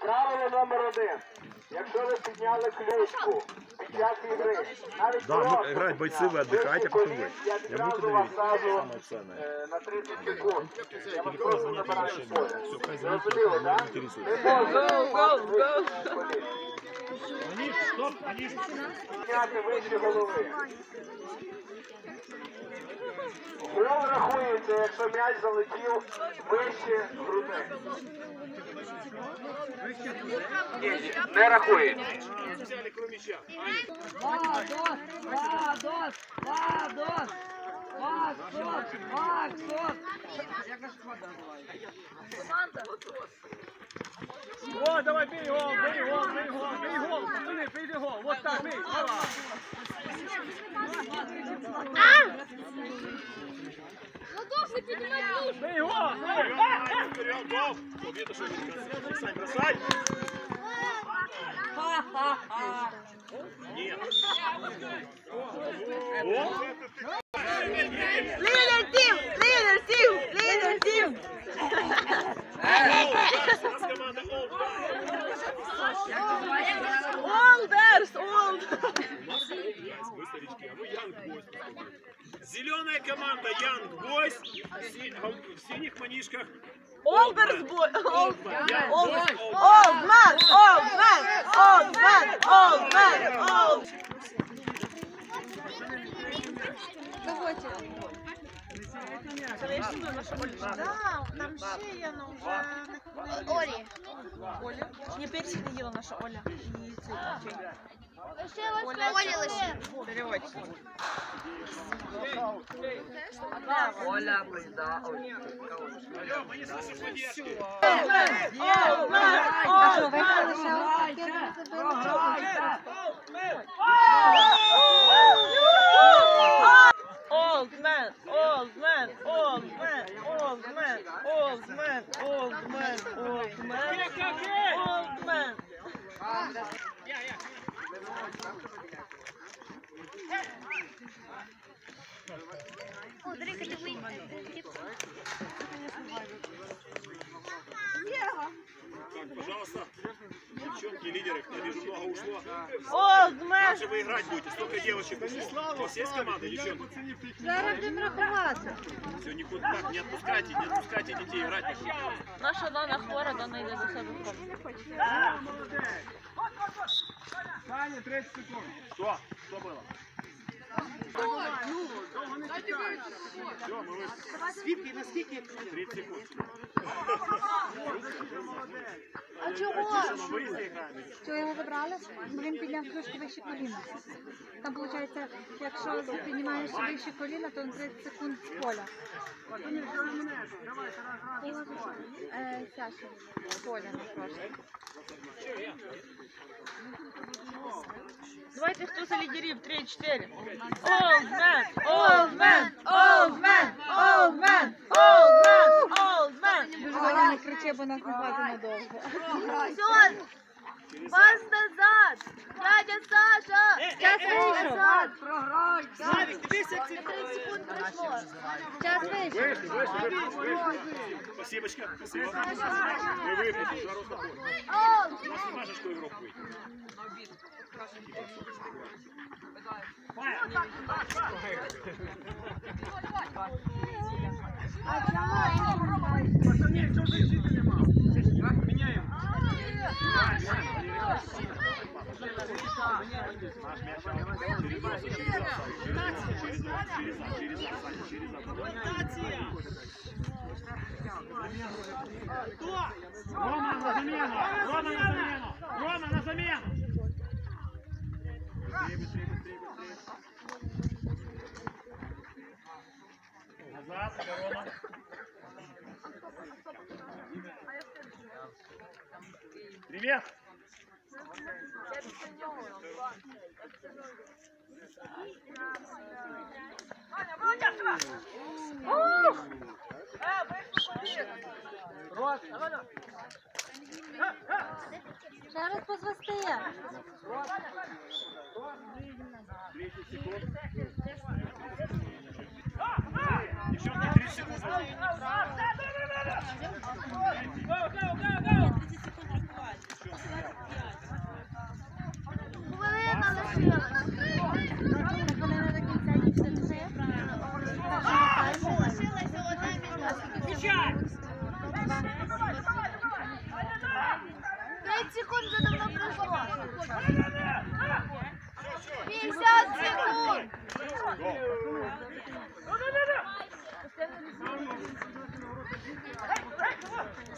Правило номер один. Якщо ви підняли ключку під час ігри, навіть Да, ну, просто играть бойцы, вы отдыхаете, а потом вы. Я Я відразу буду вас дивитися. сразу Самое ценное. е, на 30 секунд. Я вас Телефон просто звоните, набираю решение. поле. Все, хай звонит, Зрозуміло, телефон, так? не интересует. Не можна підняти вище голови. Гол рахується, якщо м'яч залетів вище груди. Ні, не рахується. Вадос, Вадос, Вадос, Вадос, Вадос. О, давай, бей гол, бей гол, бей гол, бей гол, пацаны, бейте гол, вот так, бей, давай. Vem, ó! Corrida, sai, sai! Ha, ha, ha! Зеленая команда Янг Бойс в синих манишках. Олдерс бой, олд. Young Олд, Boys, олдмен, олдмен, олдмен, олдмен, олд. Да, там ще є, ну вже. Олі. Оля? Ні, персик не їла наша Оля. І цей, чей? Оля Олі лише. Переводчик. Оля, пизда. Лёва, не слышу поддержки. Old man, old man, old man, old man, old man, old man, old man, old man. О, Даринка, ти ви... Так, пожалуйста. Девчонки, лидеры, я вижу, много ушло. Как же вы играть будете? Столько девочек ушло. У вас есть команда, девчонки? Зараз будемо рахувати. Все, никуда. Так, не отпускайте, не отпускайте детей играть. Наша Дана хвора, Дана йде до себе комнату. Саня, 30 секунд. Что? Что было? Все, мы вышли. Скільки, наскільки? 30 секунд. А чого? На выезде играем. Чого його забрали? Бо він підняв трошки вище коліна. Там виходить, якщо піднімаєш вище коліна, то на 30 секунд з поля. Е, Саша, не. Давайте хто за лідерів? 3-4. Old man, old man, old man, old man, old man, old man. Дуже Ваня не кричи, бо нас не хватить надовго. Все, вас назад. Дядя Саша. Час назад. Славік, як ці 30 секунд. Час вийшов. Вышли, вышли, вышли. Спасибочка, спасибо. Вы выиграли, жару такой. У нас не что игрок выйти. Пацаны, что защиты нема? Меняем. Рома на замену! Рома на замену! Рома на замену! Быстрее, быстрее, быстрее, быстрее. Назад, Рома. Привет! Ще раз позвести. 30 секунд. Девчонки, 30 секунд. 50 секунд!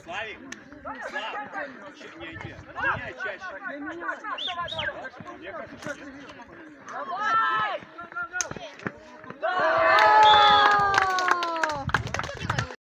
Славик! Слав! Не иди! Меня чаще! Давай! Давай!